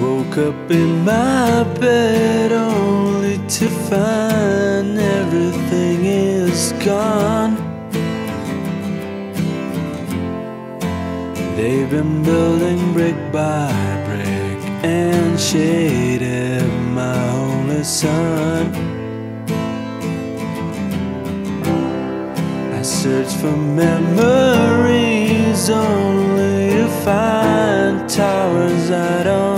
Woke up in my bed only to find everything is gone. They've been building brick by brick and shaded my only sun. I search for memories only to find towers I don't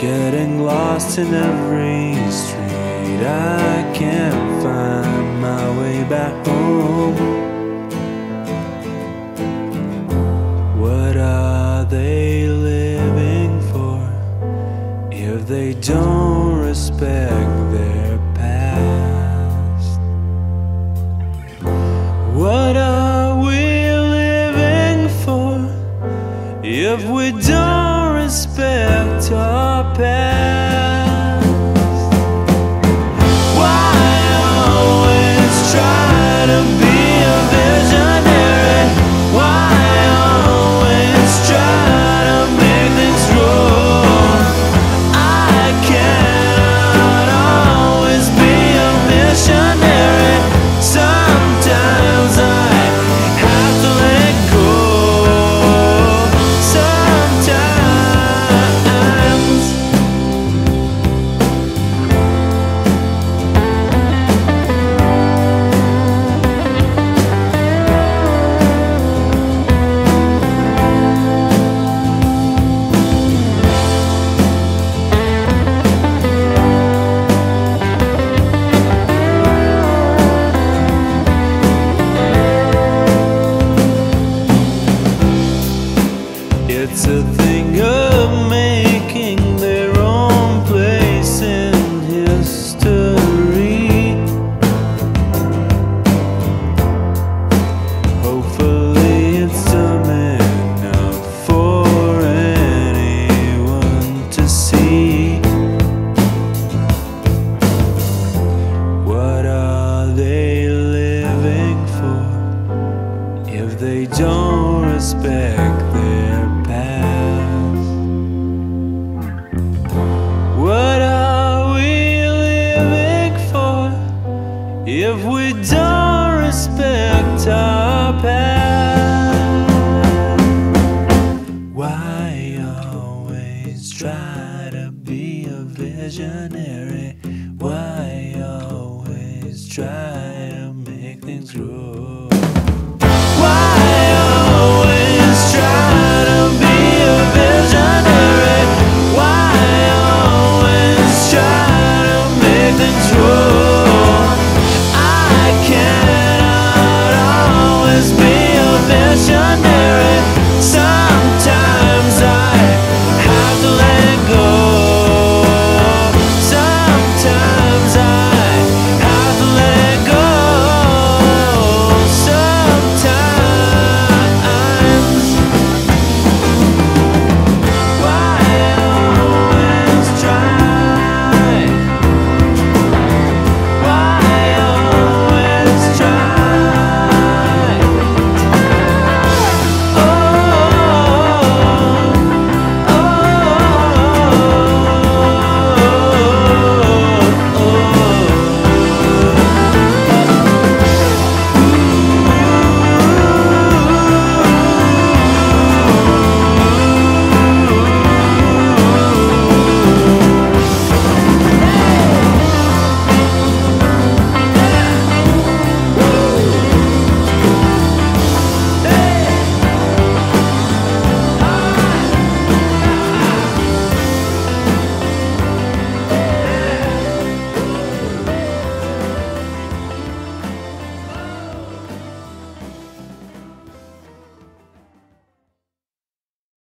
Getting lost in every street, I can't find my way back home. What are they living for if they don't respect their past? What are we living for if we don't respect our past? respect our path. Why always try to be a visionary? Why always try to make things grow? Why always try to be a visionary? Why always try to make things grow?